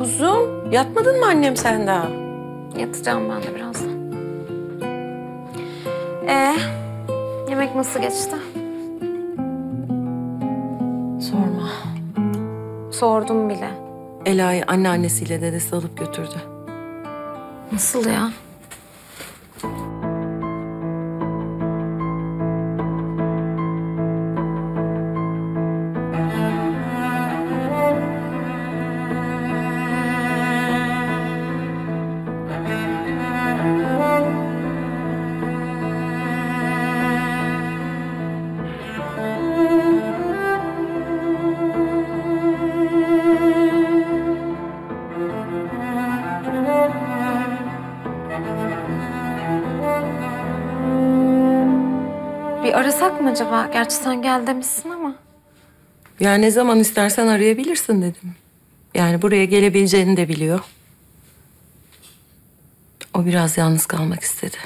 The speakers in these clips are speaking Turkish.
Kuzum, yatmadın mı annem sen daha? Yatacağım ben de birazdan. Ee, yemek nasıl geçti? Sorma. Sordum bile. Ela'yı anneannesiyle dedesi alıp götürdü. Nasıl ya? Bir arasak mı acaba? Gerçi sen gel demişsin ama. Ya ne zaman istersen arayabilirsin dedim. Yani buraya gelebileceğini de biliyor. O biraz yalnız kalmak istedi.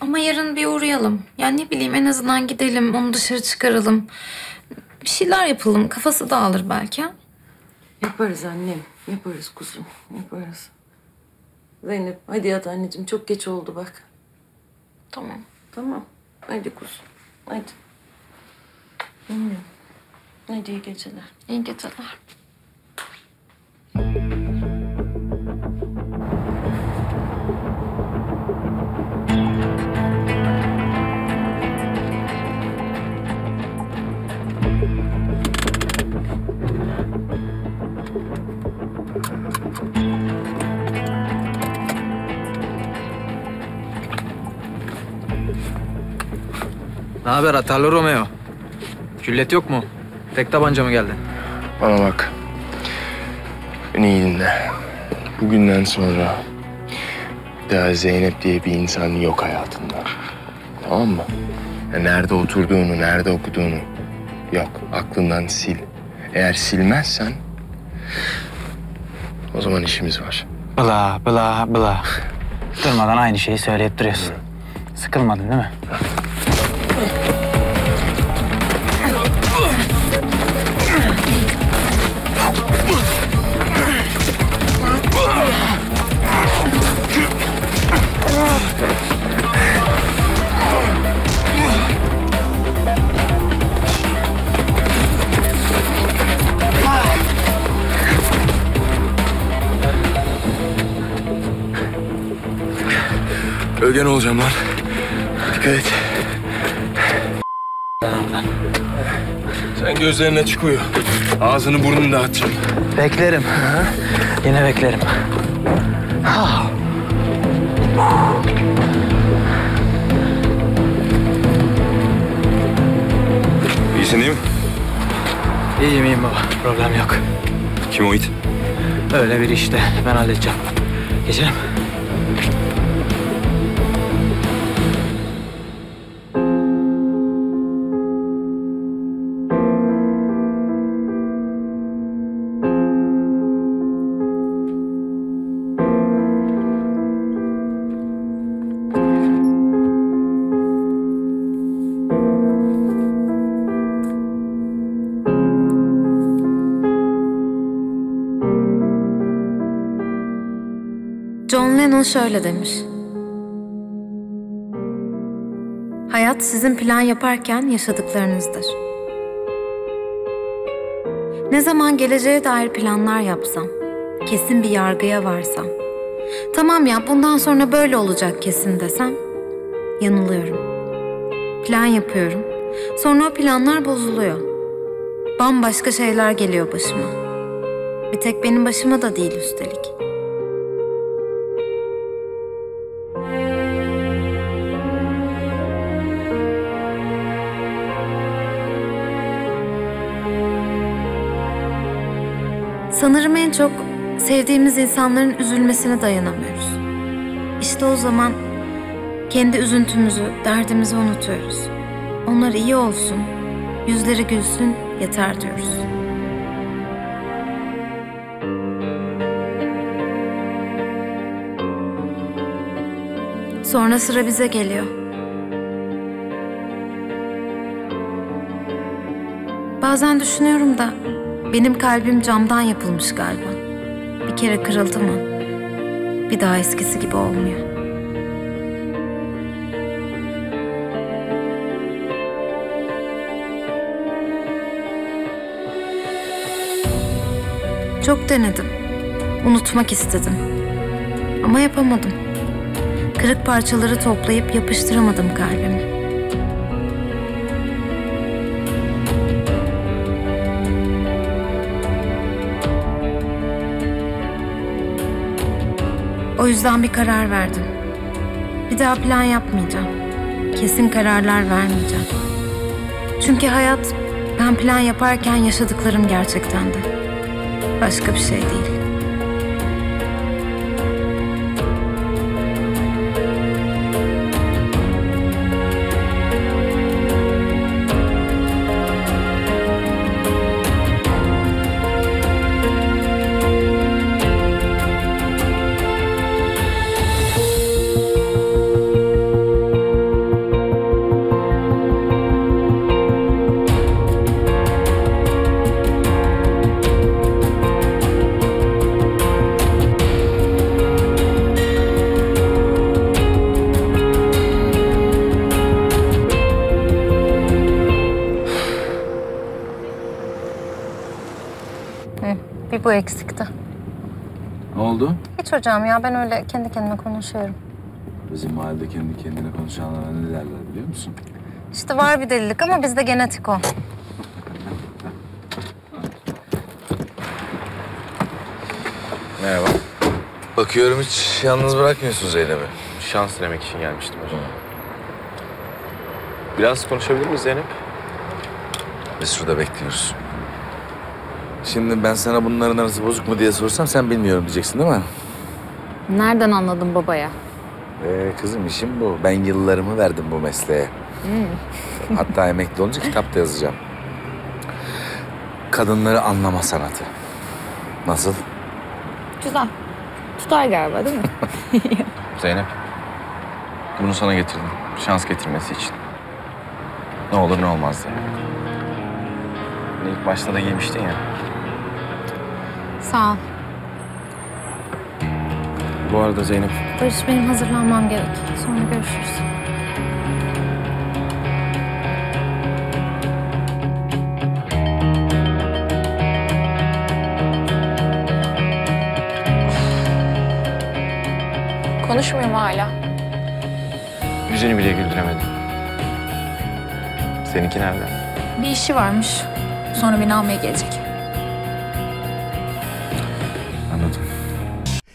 Ama yarın bir uğrayalım. Yani ne bileyim en azından gidelim, onu dışarı çıkaralım. Bir şeyler yapalım. Kafası dağılır belki. ha? Yaparız annem. Yaparız kuzum. Yaparız. Zeynep hadi yat anneciğim. Çok geç oldu bak. Tamam. Tamam. Hadi kuzum. Hadi. Annem. Hadi iyi geceler. İyi geceler. Ne haber atarlı Romeo? Küllet yok mu? Tek tabanca mı geldin? Bana bak. Beni iyi dinle. Bugünden sonra bir daha Zeynep diye bir insan yok hayatında. Tamam mı? Ya nerede oturduğunu, nerede okuduğunu yok. Aklından sil. Eğer silmezsen o zaman işimiz var. Bla bla bla. Durmadan aynı şeyi söyleyip duruyorsun. Sıkılmadın değil mi? Ögen olacağım lan. Dikkat et. Sen gözlerini açık uyu. Ağzını burnunu dağıtacağım. Beklerim. Yine beklerim. İyisin değil mi? İyiyim iyiyim baba. Problem yok. Kim o it? Öyle bir işte. Ben halledeceğim. Geçelim. Lennon şöyle demiş. Hayat sizin plan yaparken yaşadıklarınızdır. Ne zaman geleceğe dair planlar yapsam, kesin bir yargıya varsam, tamam ya bundan sonra böyle olacak kesin desem, yanılıyorum. Plan yapıyorum, sonra o planlar bozuluyor. Bambaşka şeyler geliyor başıma. Bir tek benim başıma da değil üstelik. Sanırım en çok sevdiğimiz insanların üzülmesine dayanamıyoruz. İşte o zaman kendi üzüntümüzü, derdimizi unutuyoruz. Onlar iyi olsun, yüzleri gülsün yeter diyoruz. Sonra sıra bize geliyor. Bazen düşünüyorum da Benim kalbim camdan yapılmış galiba. Bir kere kırıldı mı? Bir daha eskisi gibi olmuyor. Çok denedim. Unutmak istedim. Ama yapamadım. Kırık parçaları toplayıp yapıştıramadım kalbime. O yüzden bir karar verdim. Bir daha plan yapmayacağım. Kesin kararlar vermeyeceğim. Çünkü hayat ben plan yaparken yaşadıklarım gerçekten de. Başka bir şey değil. Eksikti. Ne oldu? Hiç hocam ya ben öyle kendi kendime konuşuyorum. Bizim mahallede kendi kendine konuşanlara ne derler biliyor musun? İşte var bir delilik ama bizde genetik o. Merhaba. Bakıyorum hiç yalnız bırakmıyorsun Zeynep'i. Şans denemek için gelmiştim hocam. Biraz konuşabilir miyiz Zeynep? Biz şurada bekliyoruz. Şimdi ben sana bunların arası bozuk mu diye sorsam sen bilmiyorum diyeceksin değil mi? Nereden anladın babaya? Ee, kızım işim bu. Ben yıllarımı verdim bu mesleğe. Hatta emekli olunca kitap da yazacağım. Kadınları anlama sanatı. Nasıl? Güzel. Tutar galiba değil mi? Zeynep. Bunu sana getirdim. Şans getirmesi için. Ne olur ne olmaz diye. Hani İlk başta da giymiştin ya. Sağ ol. Bu arada Zeynep. Barış benim hazırlanmam gerek. Sonra görüşürüz. Konuşmuyor mu hala? Yüzünü bile güldüremedim. Seninki nerede? Bir işi varmış. Sonra beni almaya gelecek.